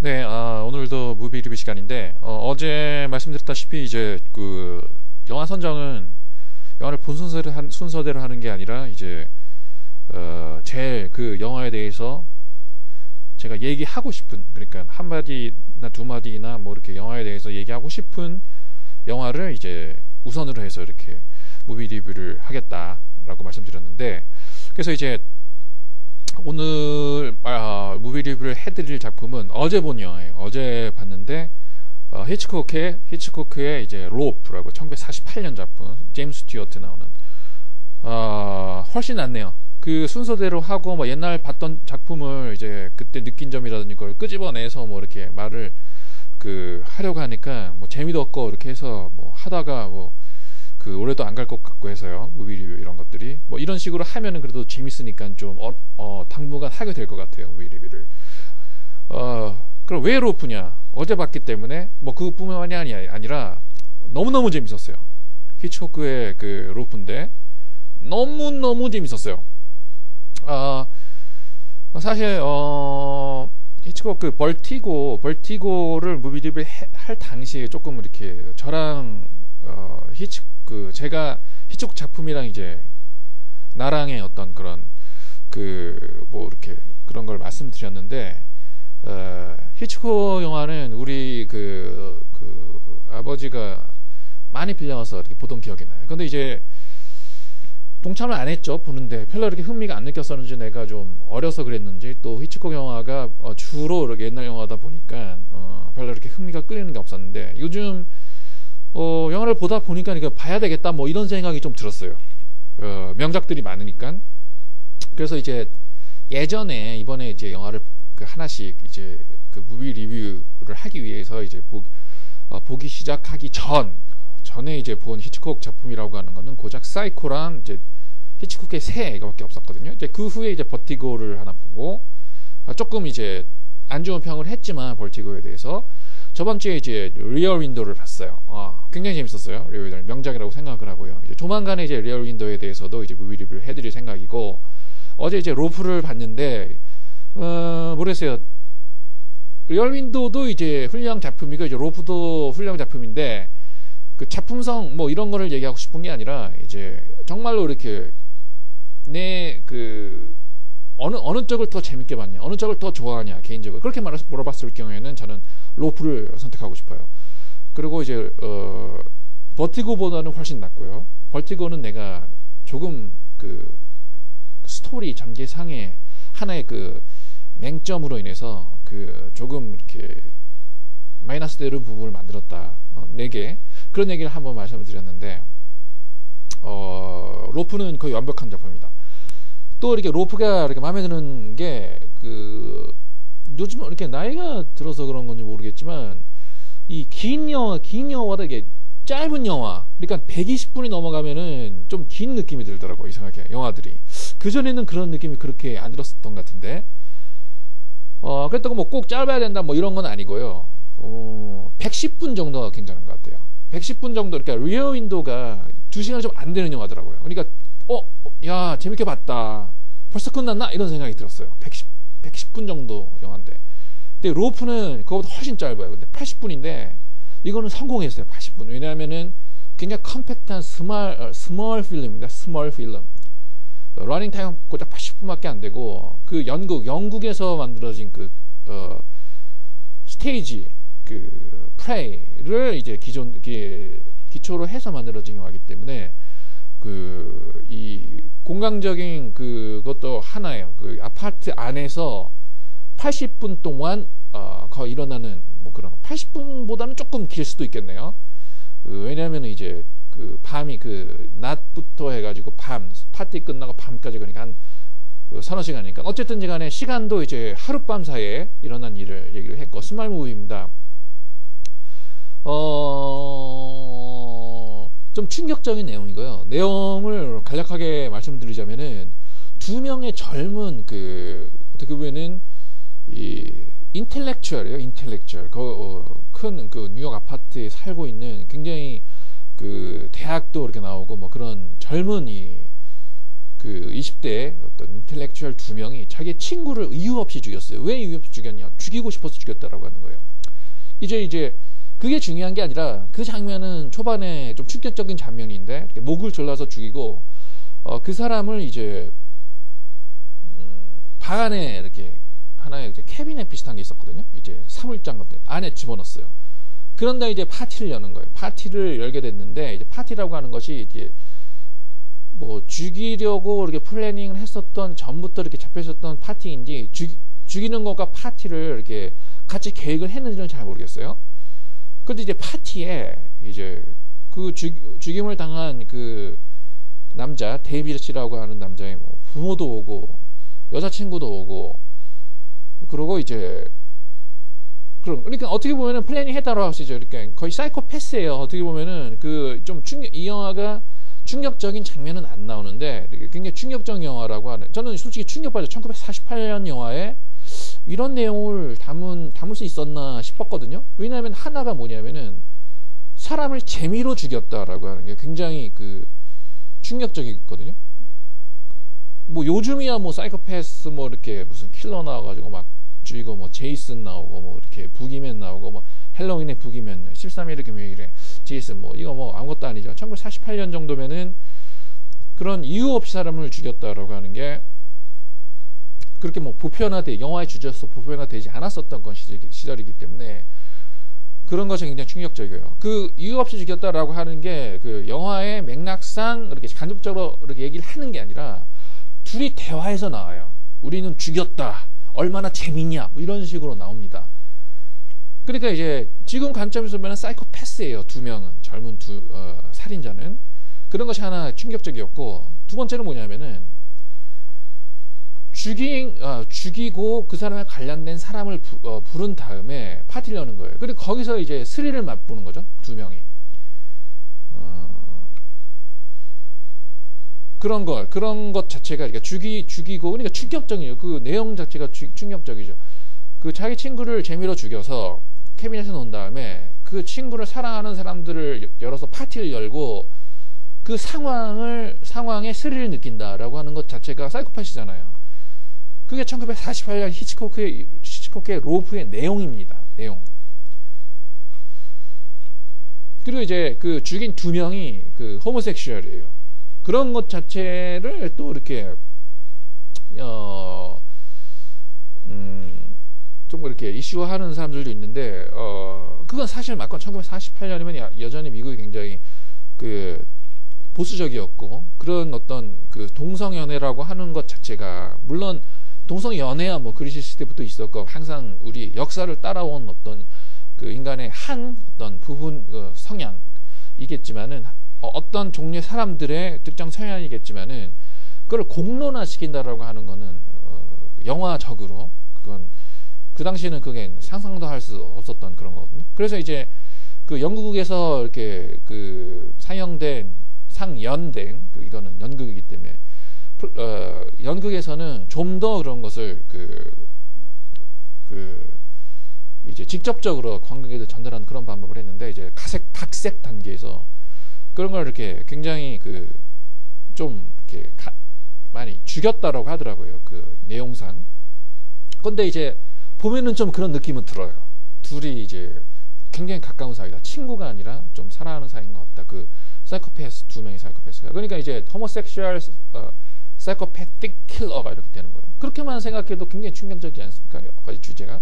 네, 아, 오늘도 무비 리뷰 시간인데 어, 제 말씀드렸다시피 이제 그 영화 선정은 영화를 본 순서대로, 한, 순서대로 하는 게 아니라 이제 어, 제일 그 영화에 대해서 제가 얘기하고 싶은 그러니까 한 마디나 두 마디나 뭐 이렇게 영화에 대해서 얘기하고 싶은 영화를 이제 우선으로 해서 이렇게 무비 리뷰를 하겠다라고 말씀드렸는데 그래서 이제 오늘 아, 무비 리뷰를 해드릴 작품은 어제 본 영화예요. 어제 봤는데 어, 히치코크의 히치코크의 이제 Rope라고 1948년 작품 제임스 스튜어트 나오는 어, 훨씬 낫네요. 그 순서대로 하고 뭐 옛날 봤던 작품을 이제 그때 느낀 점이라든지 그걸 끄집어내서 뭐 이렇게 말을 그 하려고 하니까 뭐 재미도 없고 이렇게 해서 뭐 하다가 뭐 그 오래도 안 갈 것 같고 해서요. 무비 리뷰 이런 것들이. 뭐 이런 식으로 하면은 그래도 재밌으니까 좀 어, 어 당분간 하게 될 것 같아요 무비 리뷰를. 어 그럼 왜 Rope냐? 어제 봤기 때문에 뭐 그뿐만이 아니 아니라 너무 너무 재밌었어요. 히치코크의 그 Rope인데 너무 너무 재밌었어요. 아 사실 어 히치콕 그 Vertigo Vertigo를 무비 리뷰 할 당시에 조금 이렇게 저랑 어 히치 그 제가 히치콕 작품이랑 이제 나랑의 어떤 그런 그 뭐 이렇게 그런 걸 말씀드렸는데 어 히치콕 영화는 우리 그, 그 아버지가 많이 빌려와서 이렇게 보던 기억이 나요. 근데 이제 동참을 안 했죠 보는데 별로 이렇게 흥미가 안 느꼈었는지 내가 좀 어려서 그랬는지 또 히치콕 영화가 어 주로 이렇게 옛날 영화다 보니까 어 별로 이렇게 흥미가 끌리는 게 없었는데 요즘 어 영화를 보다 보니까 이거 봐야 되겠다 뭐 이런 생각이 좀 들었어요 어 명작들이 많으니까 그래서 이제 예전에 이번에 이제 영화를 그 하나씩 이제 그 무비 리뷰를 하기 위해서 이제 보, 어 보기 시작하기 전 전에 이제 본 히치콕 작품이라고 하는 거는 고작 사이코랑 이제 히치콕의 새 이거밖에 없었거든요. 이제 그 후에 이제 Vertigo를 하나 보고 아, 조금 이제 안 좋은 평을 했지만 Vertigo에 대해서 저번 주에 이제 Rear Window를 봤어요. 아, 굉장히 재밌었어요. Rear Window 명작이라고 생각을 하고요. 이제 조만간에 이제 Rear Window에 대해서도 이제 무비 리뷰를 해드릴 생각이고 어제 이제 Rope를 봤는데 어, 모르겠어요. Rear Window도 이제 훌륭한 작품이고 이제 Rope도 훌륭한 작품인데 그 작품성 뭐 이런 거를 얘기하고 싶은 게 아니라 이제 정말로 이렇게 내 그 어느 어느 쪽을 더 재밌게 봤냐 어느 쪽을 더 좋아하냐 개인적으로 그렇게 말해서 물어봤을 경우에는 저는 Rope를 선택하고 싶어요. 그리고 이제 어 Vertigo보다는 훨씬 낫고요. Vertigo는 내가 조금 그 스토리 전개상의 하나의 그 맹점으로 인해서 그 조금 이렇게 마이너스 되는 부분을 만들었다. 어, 4개. 그런 얘기를 한번 말씀을 드렸는데, 어, 로프는 거의 완벽한 작품입니다. 또 이렇게 로프가 이렇게 마음에 드는 게, 그, 요즘 이렇게 나이가 들어서 그런 건지 모르겠지만, 이 긴 영화, 긴 영화보다 이게 짧은 영화, 그러니까 120분이 넘어가면은 좀 긴 느낌이 들더라고, 이상하게, 영화들이. 그 전에는 그런 느낌이 그렇게 안 들었었던 것 같은데, 어, 그렇다고 뭐 꼭 짧아야 된다, 뭐 이런 건 아니고요. 어, 110분 정도가 괜찮은 것 같아요. 110분 정도, 그러니까 리어 윈도가 2시간 좀 안 되는 영화더라고요. 그러니까, 어, 야, 재밌게 봤다. 벌써 끝났나? 이런 생각이 들었어요. 110, 110분 정도 영화인데. 근데 Rope는 그거보다 훨씬 짧아요. 근데 80분인데, 이거는 성공했어요. 80분. 왜냐하면은 굉장히 compact한 small, small film입니다. small film. 러닝 타임 고작 80분밖에 안 되고, 그 영국, 영국에서 만들어진 그, 어, 스테이지, 그 play를 이제 기존 기, 기초로 해서 만들어진 영화이기 때문에 그이 공간적인 그 것도 하나예요. 그 아파트 안에서 80분 동안 어, 거의 일어나는 뭐 그런 80분보다는 조금 길 수도 있겠네요. 그 왜냐하면 이제 그 밤이 그 낮부터 해가지고 밤 파티 끝나고 밤까지 그러니까 한 그 서너 시간이니까 어쨌든지 간에 시간도 이제 하룻밤 사이에 일어난 일을 얘기를 했고 small movie입니다. 어, 좀 충격적인 내용이고요. 내용을 간략하게 말씀드리자면은 두 명의 젊은 그 어떻게 보면은 이 intellectual이에요. intellectual. 그큰그 그 뉴욕 아파트에 살고 있는 굉장히 그 대학도 이렇게 나오고 뭐 그런 젊은 이그 20대 어떤 intellectual 두 명이 자기 친구를 이유 없이 죽였어요. 왜 이유 없이 죽였냐? 죽이고 싶어서 죽였다라고 하는 거예요. 이제 이제 그게 중요한 게 아니라 그 장면은 초반에 좀 충격적인 장면인데 목을 졸라서 죽이고 어, 그 사람을 이제 음, 방 안에 이렇게 하나의 이제 캐비넷 비슷한 게 있었거든요. 이제 사물장 같은 안에 집어넣었어요. 그런데 이제 파티를 여는 거예요. 파티를 열게 됐는데 이제 파티라고 하는 것이 이제 뭐 죽이려고 이렇게 planning을 했었던 전부터 이렇게 잡혀 있었던 파티인지 죽, 죽이는 것과 파티를 이렇게 같이 계획을 했는지는 잘 모르겠어요. 근데 이제 파티에 이제 그 죽, 죽임을 당한 그 남자 데이비드 씨라고 하는 남자의 뭐 부모도 오고 여자친구도 오고 그러고 이제 그럼 그러니까 어떻게 보면은 planning 했다고 할 수 있죠. 그러니까 거의 사이코패스예요. 어떻게 보면은 그 좀 충격 이 영화가 충격적인 장면은 안 나오는데 굉장히 충격적인 영화라고 하는 저는 솔직히 충격받아 1948년 영화에 이런 내용을 담은 담을 수 있었나 싶었거든요. 왜냐하면 하나가 뭐냐면은 사람을 재미로 죽였다라고 하는 게 굉장히 그 충격적이거든요. 뭐 요즘이야 뭐 사이코패스 뭐 이렇게 무슨 킬러 나와가지고 막 죽이고 뭐 제이슨 나오고 뭐 이렇게 부기맨 나오고 뭐 헬로윈의 부기맨 13일의 금요일에 제이슨 뭐 이거 뭐 아무것도 아니죠. 1948년 정도면은 그런 이유 없이 사람을 죽였다라고 하는 게 그렇게 뭐 보편화돼 영화의 주제로서 보편화되지 않았었던 건 시절이기 때문에 그런 것이 굉장히 충격적이에요. 그 이유 없이 죽였다라고 하는 게 그 영화의 맥락상 이렇게 간접적으로 이렇게 얘기를 하는 게 아니라 둘이 대화에서 나와요. 우리는 죽였다. 얼마나 재밌냐. 뭐 이런 식으로 나옵니다. 그러니까 이제 지금 관점에서 보면 사이코패스예요. 두 명은 젊은 두 어, 살인자는 그런 것이 하나 충격적이었고 두 번째는 뭐냐면은 죽인 어, 죽이고 그 사람에 관련된 사람을 부, 어, 부른 다음에 파티를 여는 거예요. 그리고 거기서 이제 스릴을 맛보는 거죠. 두 명이. 어, 그런 걸 그런 것 자체가 그러니까 죽이 죽이고 그러니까 충격적이에요. 그 내용 자체가 주, 충격적이죠. 그 자기 친구를 재미로 죽여서 캐비넷에 놓은 다음에 그 친구를 사랑하는 사람들을 열어서 파티를 열고 그 상황을 상황에 스릴을 느낀다라고 하는 것 자체가 사이코패스잖아요. 그게 1948년 히치코크의, 히치코크의 로프의 내용입니다. 내용. 그리고 이제 그 죽인 두 명이 그 호모섹슈얼이에요. 그런 것 자체를 또 이렇게 어, 음, 좀 이렇게 이슈화하는 사람들도 있는데 어, 그건 사실 맞건 1948년이면 여전히 미국이 굉장히 그 보수적이었고 그런 어떤 그 동성연애라고 하는 것 자체가 물론 동성 연애야 뭐 그리스 시대부터 있었고 항상 우리 역사를 따라온 어떤 그 인간의 한 어떤 부분 그 성향이겠지만은 어떤 종류의 사람들의 특정 성향이겠지만은 그걸 공론화 시킨다라고 하는 거는 어, 영화적으로 그건 그 당시에는 그게 상상도 할 수 없었던 그런 거거든요. 그래서 이제 그 영국에서 이렇게 그 상영된 상연된 그 이거는 연극이기 때문에 어, 연극에서는 좀 더 그런 것을 그, 그, 이제 직접적으로 관객에게 전달하는 그런 방법을 했는데, 이제 가색, 각색 단계에서 그런 걸 이렇게 굉장히 그, 좀 이렇게 가, 많이 죽였다라고 하더라고요. 그 내용상. 근데 이제 보면은 좀 그런 느낌은 들어요. 둘이 이제 굉장히 가까운 사이다. 친구가 아니라 좀 사랑하는 사이인 것 같다. 그 사이코패스 두 명의 사이코패스가. 그러니까 이제 homosexual 어, 사이코패틱 킬러가 이렇게 되는 거예요. 그렇게만 생각해도 굉장히 충격적이지 않습니까? 여기까지 주제가.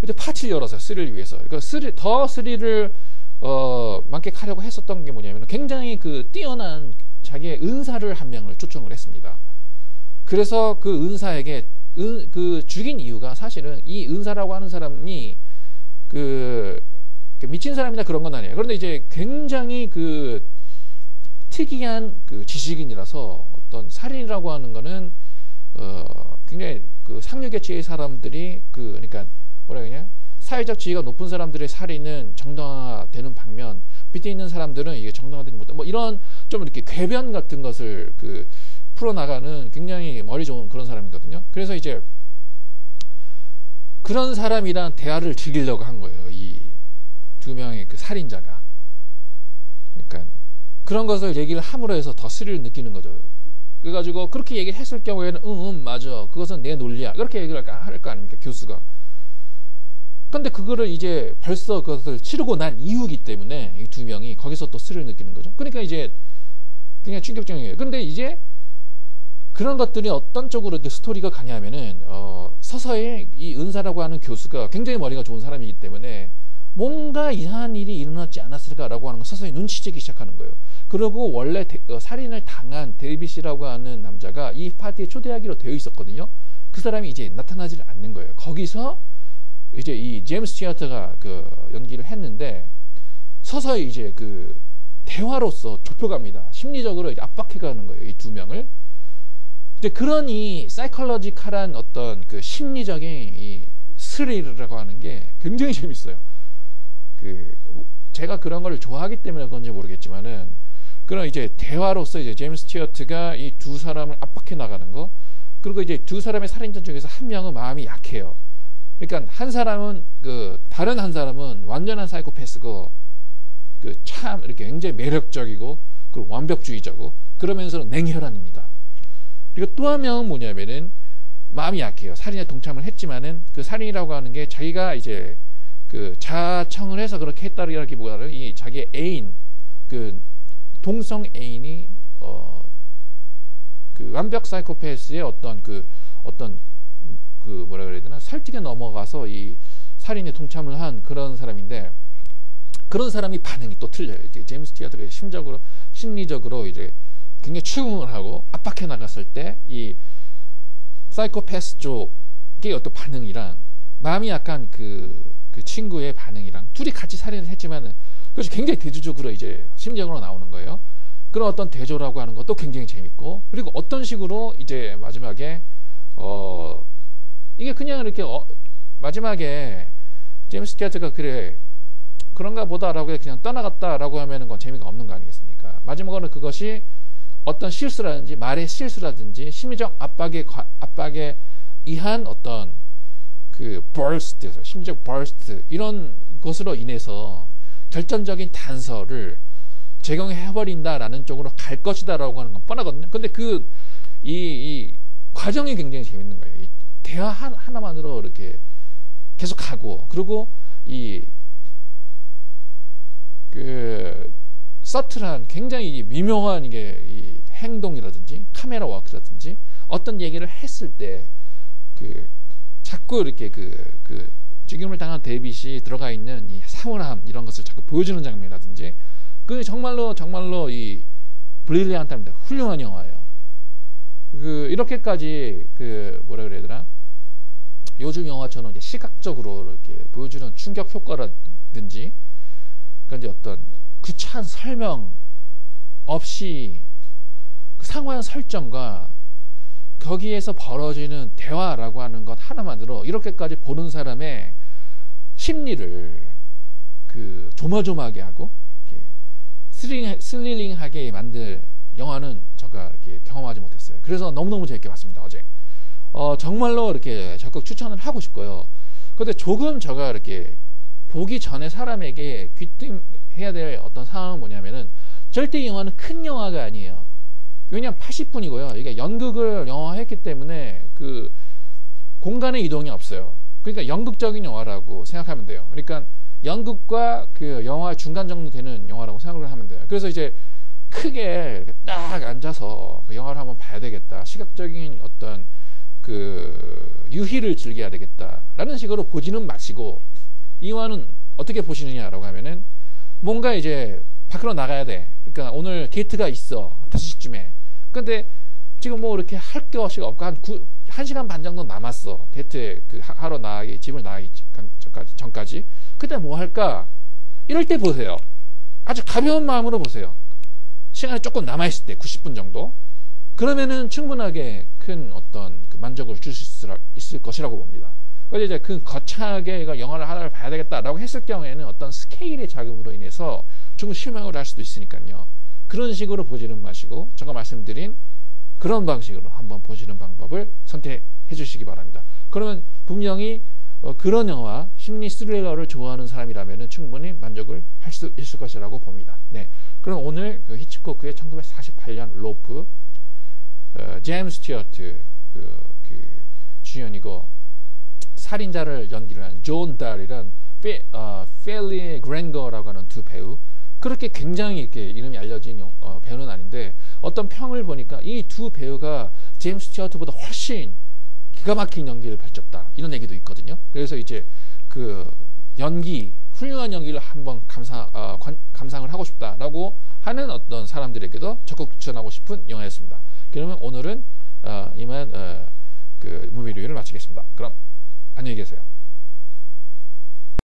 근데 파티를 열어서 스릴을 위해서. 그러니까 스릴, 더 스릴을, 어, 만끽하려고 했었던 게 뭐냐면 굉장히 그 뛰어난 자기의 은사를 한 명을 초청을 했습니다. 그래서 그 은사에게, 은, 그 죽인 이유가 사실은 이 은사라고 하는 사람이 그, 그 미친 사람이나 그런 건 아니에요. 그런데 이제 굉장히 그 특이한 그 지식인이라서 어떤 살인이라고 하는 거는 어 굉장히 그 상류 계층의 사람들이 그 그러니까 뭐라 그러냐 사회적 지위가 높은 사람들의 살인은 정당화되는 방면 밑에 있는 사람들은 이게 정당화되지 못한 뭐 이런 좀 이렇게 궤변 같은 것을 그 풀어나가는 굉장히 머리 좋은 그런 사람이거든요. 그래서 이제 그런 사람이랑 대화를 즐기려고 한 거예요. 이 두 명의 그 살인자가. 그러니까 그런 것을 얘기를 함으로 해서 더 스릴을 느끼는 거죠. 그래가지고 그렇게 얘기를 했을 경우에는 응, 응 맞아. 그것은 내 논리야. 그렇게 얘기를 할 거 아닙니까 교수가. 근데 그거를 이제 벌써 그것을 치르고 난 이후기 때문에 이 두 명이 거기서 또 스를 느끼는 거죠. 그러니까 이제 그냥 충격적이에요. 근데 이제 그런 것들이 어떤 쪽으로 이렇게 스토리가 가냐면은 어, 서서히 이 은사라고 하는 교수가 굉장히 머리가 좋은 사람이기 때문에 뭔가 이상한 일이 일어났지 않았을까라고 하는 걸 서서히 눈치채기 시작하는 거예요. 그리고 원래 대, 어, 살인을 당한 데이빗이라고 하는 남자가 이 파티에 초대하기로 되어 있었거든요. 그 사람이 이제 나타나질 않는 거예요. 거기서 이제 이 제임스 스튜어트가 그 연기를 했는데 서서히 이제 그 대화로서 좁혀갑니다. 심리적으로 압박해가는 거예요. 이 두 명을. 이제 이 사이컬러지컬한 어떤 그 심리적인 이 스릴이라고 하는 게 굉장히 재밌어요. 그 제가 그런 걸 좋아하기 때문에 그런지 모르겠지만은 그런 이제 대화로서 이제 제임스 티어트가 이 두 사람을 압박해 나가는 거 그리고 이제 두 사람의 살인자 중에서 한 명은 마음이 약해요. 그러니까 한 사람은 그 다른 한 사람은 완전한 사이코패스고 그 참 이렇게 굉장히 매력적이고 그리고 완벽주의자고 그러면서는 냉혈한입니다. 그리고 또 한 명은 뭐냐면은 마음이 약해요. 살인에 동참을 했지만은 그 살인이라고 하는 게 자기가 이제 그 자청을 해서 그렇게 했다라기보다는 이 자기의 애인 그 동성 애인이 어 그 완벽 사이코패스의 어떤 그 어떤 그 뭐라 그래야 되나 설득에 넘어가서 이 살인에 동참을 한 그런 사람인데 그런 사람이 반응이 또 틀려요. 이제 제임스 티아트가 심적으로 심리적으로 이제 굉장히 추궁을 하고 압박해 나갔을 때 이 사이코패스 쪽의 어떤 반응이랑 마음이 약간 그, 그 친구의 반응이랑 둘이 같이 살인을 했지만 그것이 굉장히 대조적으로 이제 심리적으로 나오는 거예요. 그런 어떤 대조라고 하는 것도 굉장히 재밌고 그리고 어떤 식으로 이제 마지막에 어 이게 그냥 이렇게 어, 마지막에 제임스 티아트가 그래 그런가 보다라고 그냥 떠나갔다라고 하면은 건 재미가 없는 거 아니겠습니까? 마지막으로 그것이 어떤 실수라든지 말의 실수라든지 심리적 압박에 압박에 의한 어떤 그 burst, 심리적 burst 이런 것으로 인해서 결정적인 단서를 제공해버린다라는 쪽으로 갈 것이다라고 하는 건 뻔하거든요. 근데 그, 이, 이 과정이 굉장히 재밌는 거예요. 이 대화 하나만으로 이렇게 계속 가고, 그리고 이, 그, subtle한 굉장히 미묘한 이게 이 행동이라든지 카메라 워크라든지 어떤 얘기를 했을 때 그 자꾸 이렇게 그, 그 죽임을 당한 데이빗이 들어가 있는 이 사물함 이런 것을 자꾸 보여주는 장면이라든지 그 정말로 정말로 이 brilliant합니다. 훌륭한 영화예요. 그 이렇게까지 그 뭐라 그래야 되나 요즘 영화처럼 이제 시각적으로 이렇게 보여주는 충격 효과라든지 그러니까 이제 어떤 구차한 설명 없이 그 상황 설정과 거기에서 벌어지는 대화라고 하는 것 하나만으로 이렇게까지 보는 사람의 심리를 그 조마조마하게 하고 thrilling, thrilling 하게 만들 영화는 제가 이렇게 경험하지 못했어요. 그래서 너무너무 재밌게 봤습니다, 어제. 어, 정말로 이렇게 적극 추천을 하고 싶고요. 근데 조금 제가 이렇게 보기 전에 사람에게 귀띔해야 될 어떤 상황은 뭐냐면은 절대 이 영화는 큰 영화가 아니에요. 왜냐하면 80분이고요. 이게 연극을 영화했기 때문에 그 공간의 이동이 없어요. 그러니까 연극적인 영화라고 생각하면 돼요. 그러니까 연극과 그 영화 중간 정도 되는 영화라고 생각을 하면 돼요. 그래서 이제 크게 딱 앉아서 그 영화를 한번 봐야 되겠다. 시각적인 어떤 그 유희를 즐겨야 되겠다라는 식으로 보지는 마시고 이 영화는 어떻게 보시느냐라고 하면은 뭔가 이제 밖으로 나가야 돼. 그러니까 오늘 데이트가 있어. 5시쯤에. 근데 지금 뭐 이렇게 할 것이 없고 한 9, 1시간 반 정도 남았어. 데이트 그 하러 나가기, 집을 나가기 전까지, 전까지. 그때 뭐 할까? 이럴 때 보세요. 아주 가벼운 마음으로 보세요. 시간이 조금 남아있을 때, 90분 정도. 그러면은 충분하게 큰 어떤 그 만족을 줄 수 있을 것이라고 봅니다. 그래서 이제 그 거창하게 이거 영화를 하나를 봐야 되겠다라고 했을 경우에는 어떤 스케일의 자금으로 인해서 조금 실망을 할 수도 있으니까요. 그런 식으로 보지는 마시고 제가 말씀드린 그런 방식으로 한번 보시는 방법을 선택해 주시기 바랍니다. 그러면 분명히 어, 그런 영화, 심리 스릴러를 좋아하는 사람이라면 충분히 만족을 할 수 있을 것이라고 봅니다. 네. 그럼 오늘 그 히치코크의 1948년 로프 어, 제임스 스튜어트 그, 그 주연이고 살인자를 연기를 한 존 달이란 페, 어, 팔리 그랜저라고 하는 두 배우 그렇게 굉장히 이렇게 이름이 알려진 영- 어, 배우는 아닌데 어떤 평을 보니까 이 두 배우가 제임스 스튜어트보다 훨씬 기가 막힌 연기를 펼쳤다 이런 얘기도 있거든요. 그래서 이제 그 연기 훌륭한 연기를 한번 감상 어, 관- 감상을 하고 싶다라고 하는 어떤 사람들에게도 적극 추천하고 싶은 영화였습니다. 그러면 오늘은 어, 이만 어, 그 무비 리뷰를 마치겠습니다. 그럼 안녕히 계세요.